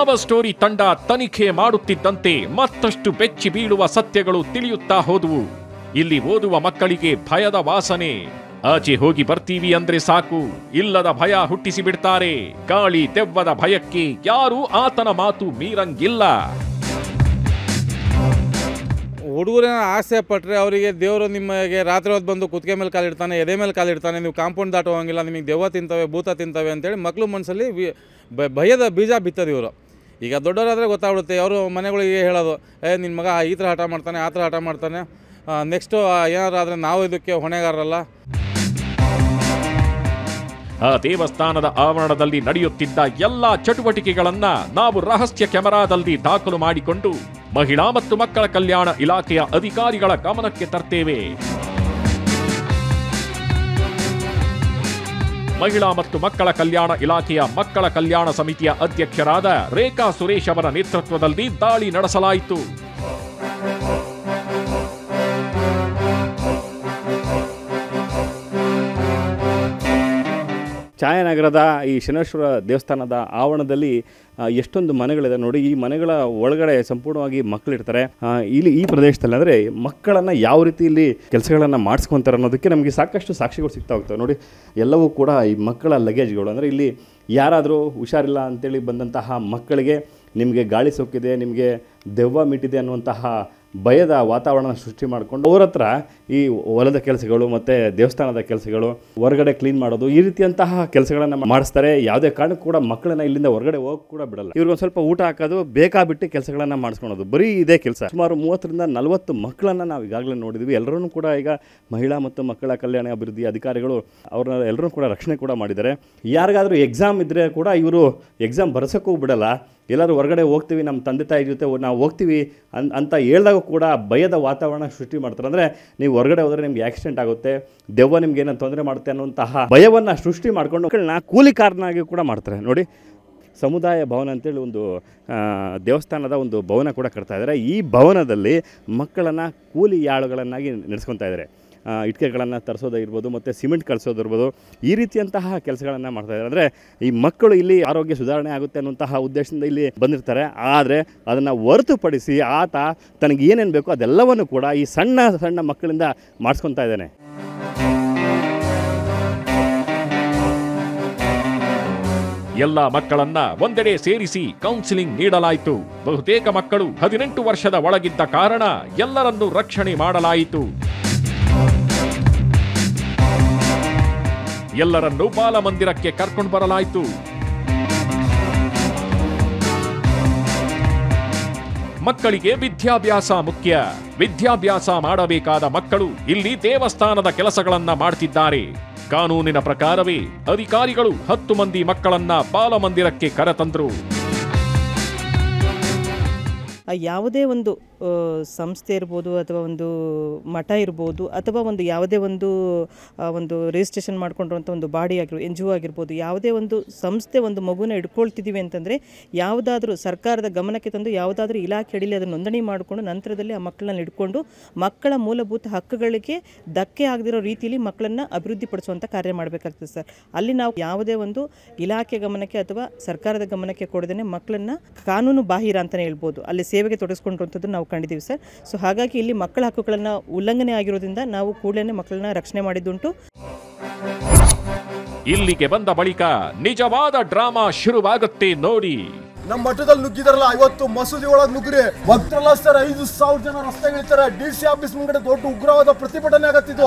ಯಾವ ಸ್ಟೋರಿ ತಂಡ ತನಿಖೆ ಮಾಡುತ್ತಿದ್ದಂತೆ ಮತ್ತಷ್ಟು ಬೆಚ್ಚಿ ಬೀಳುವ ಸತ್ಯಗಳು ತಿಳಿಯುತ್ತಾ ಹೋದುವು. ಇಲ್ಲಿ ಓದುವ ಮಕ್ಕಳಿಗೆ ಭಯದ ವಾಸನೆ. ಆಚೆ ಹೋಗಿ ಬರ್ತೀವಿ ಅಂದ್ರೆ ಸಾಕು. ಇಲ್ಲದ ಭಯ ಹುಟ್ಟಿಸಿ ಬಿಡ್ತಾರೆ. ಗಾಳಿ ದೆವ್ವದ ಭಯಕ್ಕೆ ಯಾರೂ ಆತನ ಮಾತು ಮೀರಂಗಿಲ್ಲ. ಹುಡುಗರೇನ ಆಸೆ ಪಟ್ಟರೆ ಅವರಿಗೆ ದೇವರು ನಿಮಗೆ ರಾತ್ರಿ ಹೊತ್ತು ಬಂದು ಕುತ್ತಿಗೆ ಮೇಲೆ ಕಾಲಿಡ್ತಾನೆ ಎದೆ ಮೇಲೆ ಕಾಲಿಡ್ತಾನೆ ನೀವು ಕಾಂಪೌಂಡ್ ದಾಟೋ ಹೋಗಿಲ್ಲ ನಿಮಗೆ ದೆವ್ವ ತಿಂತವೆ, ಭೂತ ತಿಂತವೆ ಅಂತೇಳಿ ಮಕ್ಕಳು ಮನಸ್ಸಲ್ಲಿ ಭಯದ ಬೀಜ ಬಿತ್ತದ ಇವರು. ಈಗ ದೊಡ್ಡವರಾದರೆ ಗೊತ್ತಾಗ್ಬಿಡುತ್ತೆ, ಅವರು ಮನೆಗಳಿಗೆ ಹೇಳೋದು, ಏ ನಿನ್ನ ಮಗ ಈ ಥರ ಹಠ ಮಾಡ್ತಾನೆ, ಆ ಥರ ಹಠ ಮಾಡ್ತಾನೆ. ನೆಕ್ಸ್ಟು ಏನಾರು ಆದರೆ ನಾವು ಇದಕ್ಕೆ ಹೊಣೆಗಾರರಲ್ಲ. ಆ, ದೇವಸ್ಥಾನದ ಆವರಣದಲ್ಲಿ ನಡೆಯುತ್ತಿದ್ದ ಎಲ್ಲ ಚಟುವಟಿಕೆಗಳನ್ನ ನಾವು ರಹಸ್ಯ ಕ್ಯಾಮೆರಾದಲ್ಲಿ ದಾಖಲು ಮಾಡಿಕೊಂಡು ಮಹಿಳಾ ಮತ್ತು ಮಕ್ಕಳ ಕಲ್ಯಾಣ ಇಲಾಖೆಯ ಅಧಿಕಾರಿಗಳ ಗಮನಕ್ಕೆ ತರ್ತೇವೆ. ಮಹಿಳಾ ಮತ್ತು ಮಕ್ಕಳ ಕಲ್ಯಾಣ ಇಲಾಖೆಯ ಮಕ್ಕಳ ಕಲ್ಯಾಣ ಸಮಿತಿಯ ಅಧ್ಯಕ್ಷರಾದ ರೇಖಾ ಸುರೇಶ್ ಅವರ ನೇತೃತ್ವದಲ್ಲಿ ದಾಳಿ ನಡೆಸಲಾಯಿತು. ಛಾಯಾನಗರದ ಈ ಶನೇಶ್ವರ ದೇವಸ್ಥಾನದ ಆವರಣದಲ್ಲಿ ಎಷ್ಟೊಂದು ಮನೆಗಳಿದೆ ನೋಡಿ. ಈ ಮನೆಗಳ ಒಳಗಡೆ ಸಂಪೂರ್ಣವಾಗಿ ಮಕ್ಕಳಿರ್ತಾರೆ. ಇಲ್ಲಿ ಈ ಪ್ರದೇಶದಲ್ಲಿ ಅಂದರೆ ಮಕ್ಕಳನ್ನು ಯಾವ ರೀತಿ ಇಲ್ಲಿ ಕೆಲಸಗಳನ್ನು ಮಾಡಿಸ್ಕೊತಾರೆ ಅನ್ನೋದಕ್ಕೆ ನಮಗೆ ಸಾಕಷ್ಟು ಸಾಕ್ಷಿಗಳು ಸಿಗ್ತಾ ಹೋಗ್ತವೆ ನೋಡಿ. ಎಲ್ಲವೂ ಕೂಡ ಈ ಮಕ್ಕಳ ಲಗೇಜ್ಗಳು ಅಂದರೆ ಇಲ್ಲಿ ಯಾರಾದರೂ ಹುಷಾರಿಲ್ಲ ಅಂತೇಳಿ ಬಂದಂತಹ ಮಕ್ಕಳಿಗೆ ನಿಮಗೆ ಗಾಳಿ ಸೋಕಿದೆ, ನಿಮಗೆ ದೆವ್ವ ಮಿಟ್ಟಿದೆ ಅನ್ನುವಂತಹ ಭಯದ ವಾತಾವರಣ ಸೃಷ್ಟಿ ಮಾಡಿಕೊಂಡು ಅವ್ರ ಹತ್ರ ಈ ಹೊಲದ ಕೆಲಸಗಳು ಮತ್ತು ದೇವಸ್ಥಾನದ ಕೆಲಸಗಳು, ಹೊರಗಡೆ ಕ್ಲೀನ್ ಮಾಡೋದು, ಈ ರೀತಿಯಂತಹ ಕೆಲಸಗಳನ್ನು ಮಾಡಿಸ್ತಾರೆ. ಯಾವುದೇ ಕಾರಣಕ್ಕೂ ಕೂಡ ಮಕ್ಕಳನ್ನ ಇಲ್ಲಿಂದ ಹೊರಗಡೆ ಹೋಗಿ ಕೂಡ ಬಿಡಲ್ಲ. ಇವ್ರಿಗೊಂದು ಸ್ವಲ್ಪ ಊಟ ಹಾಕೋದು, ಬೇಕಾಬಿಟ್ಟು ಕೆಲಸಗಳನ್ನು ಮಾಡಿಸ್ಕೊಳೋದು. ಬರೀ ಇದೇ ಕೆಲಸ. ಸುಮಾರು ಮೂವತ್ತರಿಂದ ನಲವತ್ತು ಮಕ್ಕಳನ್ನು ನಾವು ಈಗಾಗಲೇ ನೋಡಿದ್ವಿ. ಎಲ್ಲರೂ ಕೂಡ ಈಗ ಮಹಿಳಾ ಮತ್ತು ಮಕ್ಕಳ ಕಲ್ಯಾಣ ಅಭಿವೃದ್ಧಿ ಅಧಿಕಾರಿಗಳು ಅವ್ರನ್ನ ಎಲ್ಲರೂ ಕೂಡ ರಕ್ಷಣೆ ಕೂಡ ಮಾಡಿದ್ದಾರೆ. ಯಾರಿಗಾದರೂ ಎಕ್ಸಾಮ್ ಇದ್ದರೆ ಕೂಡ ಇವರು ಎಕ್ಸಾಮ್ ಬರ್ಸೋಕ್ಕೂ ಬಿಡಲ್ಲ. ಎಲ್ಲರೂ ಹೊರಗಡೆ ಹೋಗ್ತೀವಿ, ನಮ್ಮ ತಂದೆ ತಾಯಿ ಜೊತೆ ನಾವು ಹೋಗ್ತೀವಿ ಅನ್, ಅಂತ ಹೇಳಿದಾಗ ಕೂಡ ಭಯದ ವಾತಾವರಣ ಸೃಷ್ಟಿ ಮಾಡ್ತಾರೆ. ಅಂದರೆ ನೀವು ಹೊರಗಡೆ ಹೋದರೆ ನಿಮ್ಗೆ ಆಕ್ಸಿಡೆಂಟ್ ಆಗುತ್ತೆ, ದೆವ್ವ ನಿಮ್ಗೆ ಏನೋ ತೊಂದರೆ ಮಾಡುತ್ತೆ ಅನ್ನುವಂತಹ ಭಯವನ್ನು ಸೃಷ್ಟಿ ಮಾಡ್ಕೊಂಡು ಮಕ್ಕಳನ್ನ ಕೂಲಿಕಾರನಾಗಿ ಕೂಡ ಮಾಡ್ತಾರೆ. ನೋಡಿ, ಸಮುದಾಯ ಭವನ ಅಂತೇಳಿ ಒಂದು ದೇವಸ್ಥಾನದ ಒಂದು ಭವನ ಕೂಡ ಕಟ್ತಾ ಇದ್ದಾರೆ ಈ ಭವನದಲ್ಲಿ ಮಕ್ಕಳನ್ನು ಕೂಲಿ ಯಾಳುಗಳನ್ನಾಗಿ ನಡೆಸ್ಕೊತಾ ಇದ್ದಾರೆ ಇಟ್ಕೆಗಳನ್ನು ತರಿಸೋದಾಗಿರ್ಬೋದು ಮತ್ತು ಸಿಮೆಂಟ್ ಕಳಿಸೋದಿರ್ಬೋದು ಈ ರೀತಿಯಂತಹ ಕೆಲಸಗಳನ್ನು ಮಾಡ್ತಾ ಇದ್ದಾರೆ. ಅಂದರೆ ಈ ಮಕ್ಕಳು ಇಲ್ಲಿ ಆರೋಗ್ಯ ಸುಧಾರಣೆ ಆಗುತ್ತೆ ಅನ್ನುವಂತಹ ಉದ್ದೇಶದಿಂದ ಇಲ್ಲಿ ಬಂದಿರ್ತಾರೆ. ಆದರೆ ಅದನ್ನು ಹೊರತುಪಡಿಸಿ ಆತ ತನಗೆ ಏನೇನು ಬೇಕೋ ಅದೆಲ್ಲವನ್ನು ಕೂಡ ಈ ಸಣ್ಣ ಸಣ್ಣ ಮಕ್ಕಳಿಂದ ಮಾಡಿಸ್ಕೊತಾ ಇದ್ದಾನೆ. ಎಲ್ಲ ಮಕ್ಕಳನ್ನ ಒಂದೆಡೆ ಸೇರಿಸಿ ಕೌನ್ಸಿಲಿಂಗ್ ನೀಡಲಾಯಿತು. ಬಹುತೇಕ ಮಕ್ಕಳು ಹದಿನೆಂಟು ವರ್ಷದ ಒಳಗಿದ್ದ ಕಾರಣ ಎಲ್ಲರನ್ನೂ ರಕ್ಷಣೆ ಮಾಡಲಾಯಿತು. ಎಲ್ಲರನ್ನೂ ಬಾಲಮಂದಿರಕ್ಕೆ ಕರ್ಕೊಂಡು ಬರಲಾಯಿತು. ಮಕ್ಕಳಿಗೆ ವಿದ್ಯಾಭ್ಯಾಸ ಮುಖ್ಯ. ವಿದ್ಯಾಭ್ಯಾಸ ಮಾಡಬೇಕಾದ ಮಕ್ಕಳು ಇಲ್ಲಿ ದೇವಸ್ಥಾನದ ಕೆಲಸಗಳನ್ನ ಮಾಡ್ತಿದ್ದಾರೆ. ಕಾನೂನಿನ ಪ್ರಕಾರವೇ ಅಧಿಕಾರಿಗಳು ಹತ್ತು ಮಂದಿ ಮಕ್ಕಳನ್ನ ಬಾಲಮಂದಿರಕ್ಕೆ ಕರೆತಂದರು. ಯಾವುದೇ ಒಂದು ಸಂಸ್ಥೆ ಇರ್ಬೋದು ಅಥವಾ ಒಂದು ಮಠ ಇರ್ಬೋದು ಅಥವಾ ಒಂದು ಯಾವುದೇ ಒಂದು ಒಂದು ರಿಜಿಸ್ಟ್ರೇಷನ್ ಮಾಡಿಕೊಂಡಿರುವಂಥ ಒಂದು ಬಾಡಿ ಆಗಿರ್ಬೋದು ಎನ್ ಜಿ ಒ ಆಗಿರ್ಬೋದು, ಯಾವುದೇ ಒಂದು ಸಂಸ್ಥೆ ಒಂದು ಮಗುನ ಇಟ್ಕೊಳ್ತಿದ್ದೀವಿ ಅಂತಂದರೆ ಯಾವುದಾದ್ರೂ ಸರ್ಕಾರದ ಗಮನಕ್ಕೆ ತಂದು ಯಾವುದಾದ್ರೂ ಇಲಾಖೆ ಅಡಿಯಲ್ಲಿ ಅದನ್ನು ನೋಂದಣಿ ಮಾಡಿಕೊಂಡು ನಂತರದಲ್ಲಿ ಆ ಮಕ್ಕಳನ್ನ ಇಟ್ಕೊಂಡು ಮಕ್ಕಳ ಮೂಲಭೂತ ಹಕ್ಕುಗಳಿಗೆ ಧಕ್ಕೆ ಆಗದಿರೋ ರೀತಿಯಲ್ಲಿ ಮಕ್ಕಳನ್ನು ಅಭಿವೃದ್ಧಿಪಡಿಸುವಂಥ ಕಾರ್ಯ ಮಾಡಬೇಕಾಗ್ತದೆ ಸರ್. ಅಲ್ಲಿ ನಾವು ಯಾವುದೇ ಒಂದು ಇಲಾಖೆ ಗಮನಕ್ಕೆ ಅಥವಾ ಸರ್ಕಾರದ ಗಮನಕ್ಕೆ ಕೊಡದೇ ಮಕ್ಕಳನ್ನು ಕಾನೂನು ಬಾಹಿರ ಅಂತಲೇ ಹೇಳ್ಬೋದು. ಅಲ್ಲಿ ಸೇವೆಗೆ ತೊಡಗಿಸ್ಕೊಂಡಿರುವಂಥದ್ದು ನಾವು ಕಂಡಿದ್ದೀವಿ ಸರ್. ಸೊ ಹಾಗಾಗಿ ಇಲ್ಲಿ ಮಕ್ಕಳ ಹಕ್ಕುಗಳನ್ನು ಉಲ್ಲಂಘನೆ ಆಗಿರೋದ್ರಿಂದ ನಾವು ಕೂಡಲೇ ಮಕ್ಕಳನ್ನ ರಕ್ಷಣೆ ಮಾಡಿದ್ದುಂಟು. ಇಲ್ಲಿಗೆ ಬಂದ ಬಳಿಕ ನಿಜವಾದ ಡ್ರಾಮಾ ಶುರುವಾಗುತ್ತೆ ನೋಡಿ. ನಮ್ಮ ಮಠದಲ್ಲಿ ನುಗ್ಗಿದಾರಲ್ಲ ಐವತ್ತು ಮಸೂದಿ ಒಳಗ್ ನುಗ್ಗ್ರಿ. ಭಕ್ತರಲ್ಲ ಸರ್ ಐದು ಸಾವಿರ ಜನ ರಸ್ತೆ ಇಳಿತಾರೆ. ಡಿ ಸಿ ಆಫೀಸ್ ಮುಂದೆ ದೊಡ್ಡ ಉಗ್ರವಾದ ಪ್ರತಿಭಟನೆ ಆಗತ್ತಿದ್ದು.